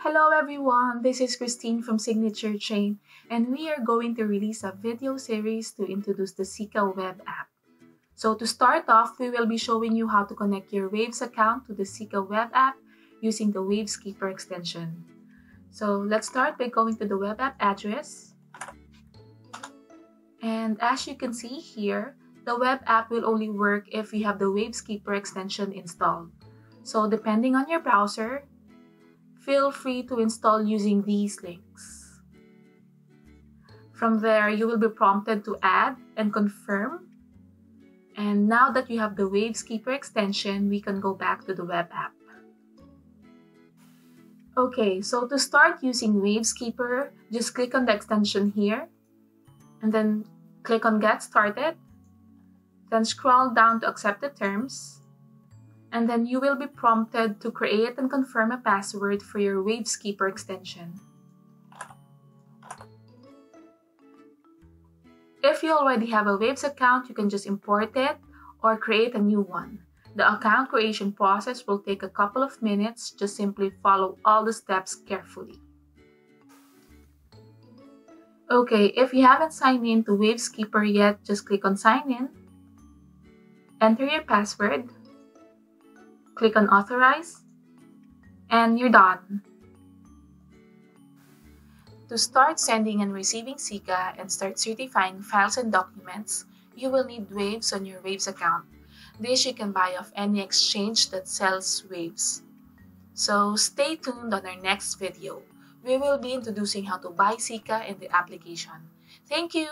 Hello everyone, this is Christine from Signature Chain and we are going to release a video series to introduce the Sica web app. So to start off, we will be showing you how to connect your Waves account to the Sica web app using the Waves Keeper extension. So let's start by going to the web app address. And as you can see here, the web app will only work if you have the Waves Keeper extension installed. So depending on your browser, feel free to install using these links. From there, you will be prompted to add and confirm. And now that you have the Waves Keeper extension, we can go back to the web app. Okay, so to start using Waves Keeper, just click on the extension here, and then click on Get Started, then scroll down to Accept the Terms, and then you will be prompted to create and confirm a password for your Waves Keeper extension. If you already have a Waves account, you can just import it or create a new one. The account creation process will take a couple of minutes, just simply follow all the steps carefully. Okay, if you haven't signed in to Waves Keeper yet, just click on sign in, enter your password, click on authorize, and you're done. To start sending and receiving Sica and start certifying files and documents, you will need Waves on your Waves account. This you can buy off any exchange that sells Waves. So stay tuned on our next video. We will be introducing how to buy Sica in the application. Thank you!